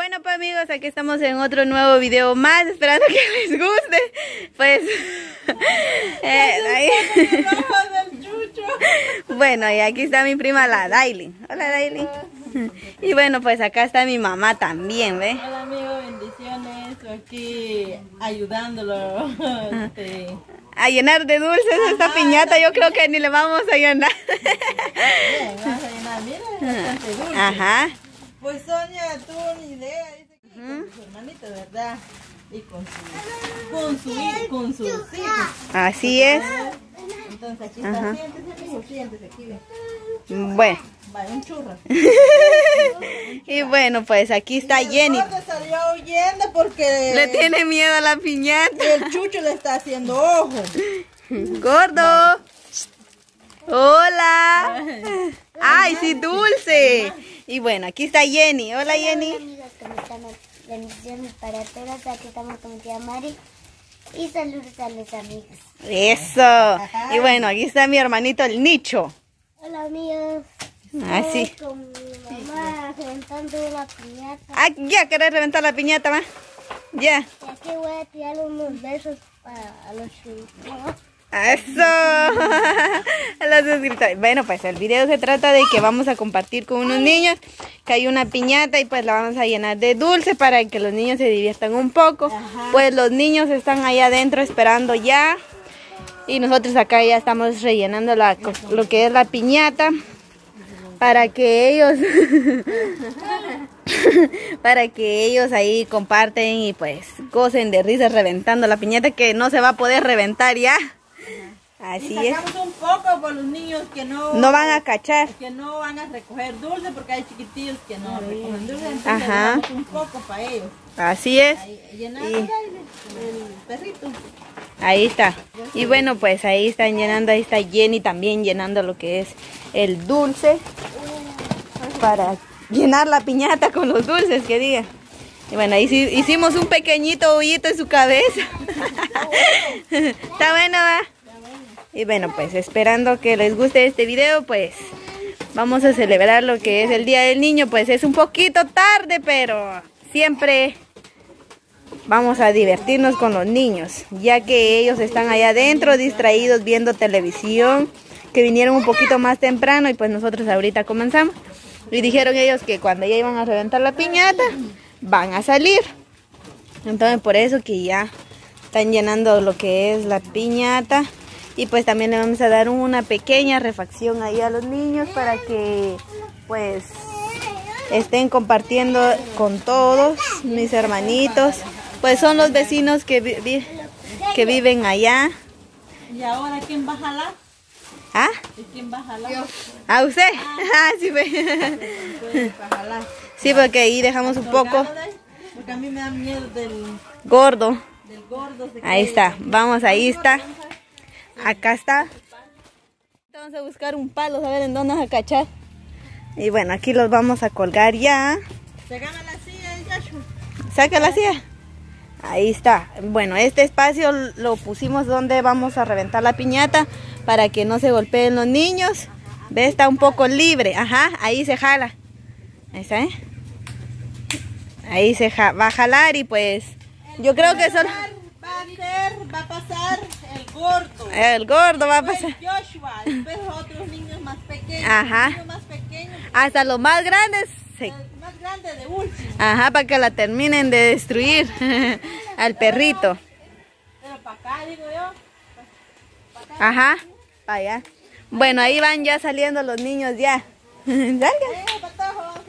Bueno pues amigos, aquí estamos en otro nuevo video más, esperando que les guste. Pues... eh, bueno, y aquí está mi prima la Daily. Hola Daily. Y bueno, pues acá está mi mamá también, ¿ve? Hola amigos, bendiciones. Aquí ayudándolo. Este, A llenar de dulces esta piñata, yo creo que ni le vamos a llenar. bien, a llenar. Mira, dulce. Ajá. Pues Sonia tuvo una idea, dice que con su hermanito, ¿verdad? Y con su, con su, con sus hijos. Así es. Entonces aquí está, siéntese, mijo, siéntese aquí. ve. Bueno. Va, un churro. Y bueno, pues aquí está Jenny. El gordo salió huyendo porque Le tiene miedo a la piñata. el chucho le está haciendo ojo. Gordo. Hola. Ay, sí, dulce. Y bueno, aquí está Jenny. Hola, Jenny. amigos, ¿cómo? Bendiciones para todos. Aquí estamos con mi tía Mari. Y saludos a los amigos. Eso. Y bueno, aquí está mi hermanito, el Nicho. Hola amigos. Así. Estoy con mi mamá reventando una piñata. Ah, ya, ¿querés reventar la piñata, ma? Ya. Y aquí voy a tirar unos besos para los chicos. Eso. A los suscriptores. Bueno, pues el video se trata de que vamos a compartir con unos niños, que hay una piñata y pues la vamos a llenar de dulce para que los niños se diviertan un poco. Pues los niños están allá adentro esperando ya y nosotros acá ya estamos rellenando la, lo que es la piñata para que ellos para que ellos ahí comparten y pues gocen de risas reventando la piñata que no se va a poder reventar ya. Así y es. sacamos un poco por los niños que no, No van a cachar. que no van a recoger dulce porque hay chiquitillos que no recogen dulce, entonces Ajá. un poco para ellos. Así es. Ahí, Y- el perrito. Ahí está. Y bueno, pues ahí están llenando, ahí está Jenny también llenando lo que es el dulce para llenar la piñata con los dulces, que diga. Y bueno, ahí hicimos un pequeñito hoyito en su cabeza. Está bueno, va. Y bueno, pues esperando que les guste este video, pues vamos a celebrar lo que es el Día del Niño. Pues es un poquito tarde, pero siempre vamos a divertirnos con los niños, ya que ellos están allá adentro distraídos viendo televisión, que vinieron un poquito más temprano y pues nosotros ahorita comenzamos. Y dijeron ellos que cuando ya iban a reventar la piñata, van a salir. Entonces por eso que ya están llenando lo que es la piñata. Y pues también le vamos a dar una pequeña refacción ahí a los niños para que pues estén compartiendo con todos mis hermanitos. Pues son los vecinos que, vi- vi- que viven allá. Y ahora, ¿quién va a jalar? ¿Ah? ¿Y quién va a jalar? ¿A usted? Ah, sí, ve. Pues, sí, porque ahí dejamos un poco Porque a mí me da miedo del, gordo. del gordo. Ahí está, vamos, ahí está. Acá está. Vamos a buscar un palo, a ver en dónde vamos a cachar. Y bueno, aquí los vamos a colgar ya. Se gana la silla, gacho. Saca la silla. Ahí está. Bueno, este espacio lo pusimos donde vamos a reventar la piñata para que no se golpeen los niños. Ve, está un poco libre. Ajá, ahí se jala. Ahí está, ¿eh? Ahí se ja- va a jalar y pues yo creo que solo Va a ser, va a pasar. El gordo va a pasar. Joshua, después otros niños más pequeños. Ajá. Niños más pequeños, Hasta los más grandes. se- el más grande de último. Ajá, para que la terminen de destruir al perrito. Pero para acá, digo yo. Ajá, para allá. Bueno, ahí van ya saliendo los niños ya. Salgan. Vamos.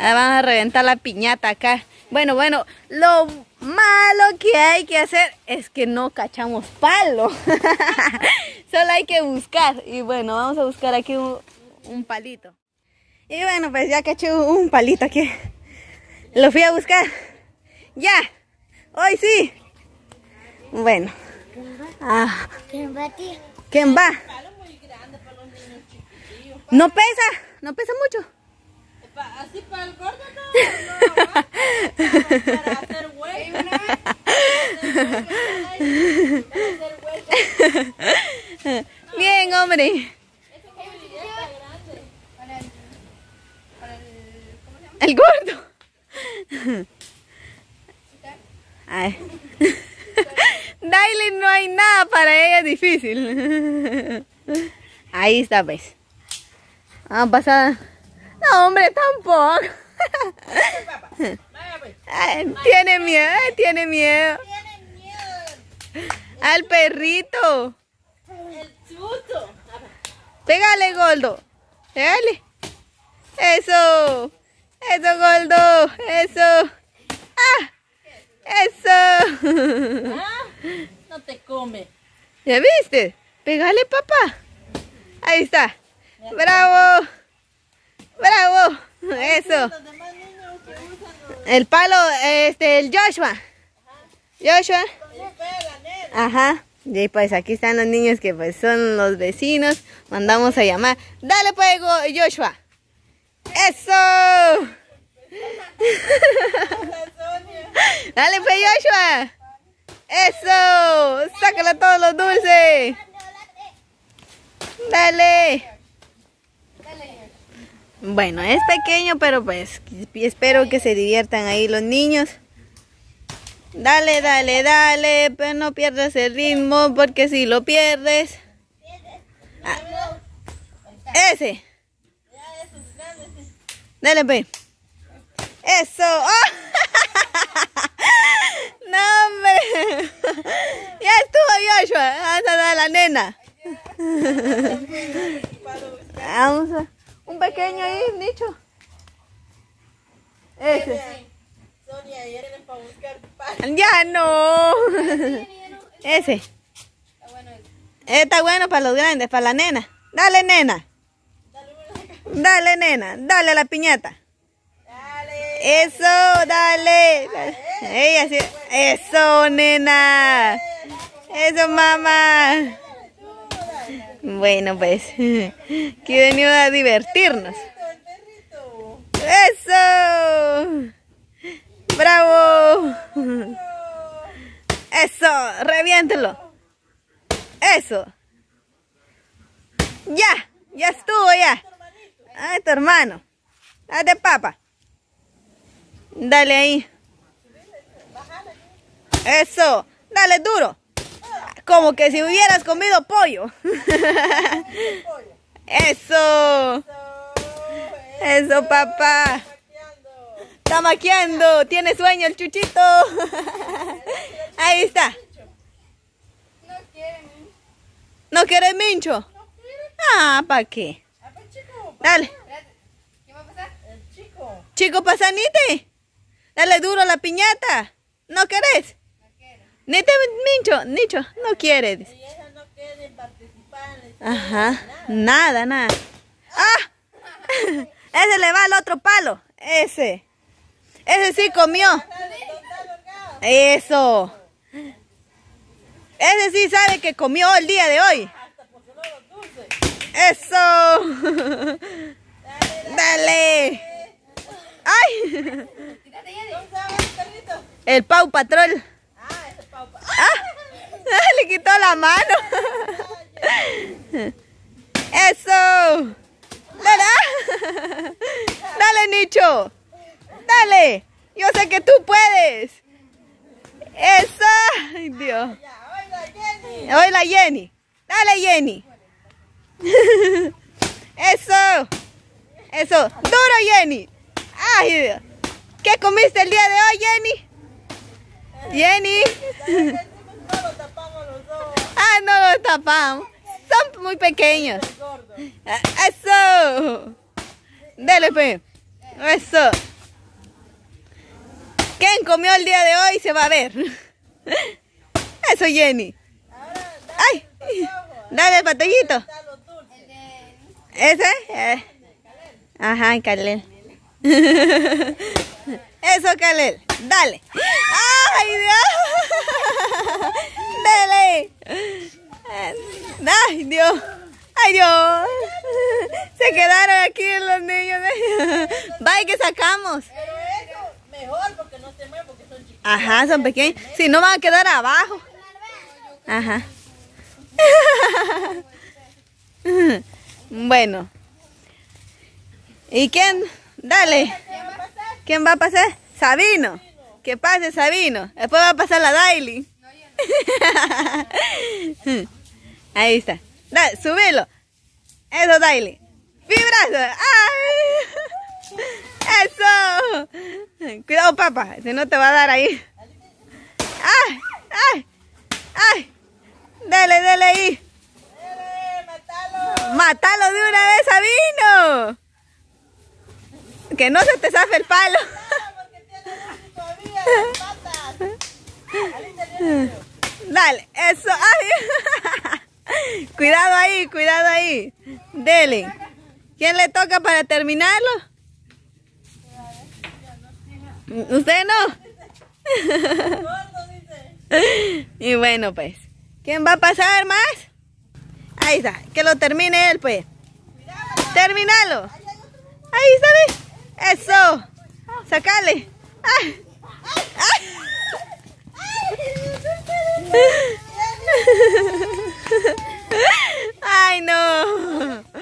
Ah, Vamos a reventar la piñata acá. Bueno, bueno, lo malo que hay que hacer es que no cachamos palo. Solo hay que buscar. Y bueno, vamos a buscar aquí un, un palito. Y bueno, pues ya caché un palito aquí. Lo fui a buscar. Ya. Hoy sí. Bueno. Ah, ¿Quién va? ¿Quién va? No pesa, no pesa mucho. Pa- Así para el gordo no, no, va. para hacer hueco. Bien, hombre. El gordo. Ay. Daily no hay nada para ella difícil. Ahí está, pues. Vamos a pasar. No, hombre, tampoco. Ay, tiene miedo, tiene miedo. Al perrito. El susto. Pégale, Goldo. Pégale. Eso. Eso, Goldo. Eso. ¡Ah! Eso. Ah, no te come. ¿Ya viste? Pégale, papá. Ahí está. Bravo. Bravo. Eso. El palo, este, el Joshua. Joshua. Ajá. Y pues aquí están los niños que pues son los vecinos. Mandamos a llamar. Dale pues, Joshua. Eso. Dale pues, Joshua. Eso. Sácale todos los dulces. Dale. Bueno, es pequeño, pero pues espero que se diviertan ahí los niños. Dale, dale, dale, pero no pierdas el ritmo porque si lo pierdes... Ah, ese. Dale, pues. Eso. ¡Ah! No, hombre. Ya estuvo Joshua. Vamos a dar a la nena. Vamos a... Pequeño ahí, nicho. Ese. Sonia, y eres para buscar pan. Ya no. Ese. Está bueno para los grandes, para la nena. Dale, nena. Dale, nena. Dale a la piñata. Dale. Eso, dale. Ella sí. Eso, nena. Eso, mamá. Bueno, pues. Que venido a divertirnos. Eso. Bravo. Eso, reviéntelo. Eso. Ya, ya estuvo ya. Ah, tu hermano. Dale, papa. Dale ahí. Eso. Dale duro. Como que si hubieras comido pollo. Eso. Eso, papá. Está maquiando. Tiene sueño el chuchito. Ahí está. ¿No quiere mincho? Ah, ¿para qué? A ver, chico. Dale. El chico. Chico, pasanite. Dale duro a la piñata. ¿No querés? Nite, mincho, nicho, no quiere. Y no quiere participar Ajá, nada, nada. ¡Ah! Ese le va al otro palo. Ese. Ese sí comió. Eso. Ese sí sabe que comió el día de hoy. Eso. Dale. ¡Ay! El Pau Patrol. Ah, ese Pau. Pau. ¡Ah! Le quitó mano. Eso. Ah. Dale, Nicho. Dale. Yo sé que tú puedes. Eso. Ay, Dios. Ya, oiga, Jenny. Hoy la Jenny. Dale, Jenny. Eso. Eso. Duro, Jenny. Ay, Dios. ¿Qué comiste el día de hoy, Jenny? Jenny. No lo tapamos los ojos. Ah, no lo tapamos. Son muy pequeños. Ah, Eso. Dale, pues. Eso. ¿Quién comió el día de hoy? Se va a ver. Eso, Jenny. Ay. Dale el dulces. ¿Ese? Eh. Ajá, Kalel. Eso, Kalel. Dale. ¡Ay, Dios! Dale. ¡Ay, Dios! ¡Ay, Dios! Se quedaron aquí los niños. Vaya que sacamos. Pero eso, mejor porque no se mueve porque son chicos. Ajá, son pequeños. Si no van a quedar abajo. Ajá. Bueno. ¿Y quién? Dale. ¿Quién va a pasar? Sabino. Que pase Sabino. Después va a pasar la Daily. Ahí está. Dale, súbelo. Eso, Daily. Vibrazo. ¡Ay! Eso. Cuidado, papá. Si no te va a dar ahí. ¡Ay! ¡Ay! ¡Ay! Dale, dale ahí. ¡Mátalo de una vez, Sabino! Que no se te zafe el palo. Dale, eso. Ay. Cuidado ahí, cuidado ahí. Dele. ¿Quién le toca para terminarlo? ¿Usted no? Y bueno, pues. ¿Quién va a pasar más? Ahí está. Que lo termine él, pues. Terminalo. Ahí está, Eso. Sacale. ¡Ay! ¡Ay, I know.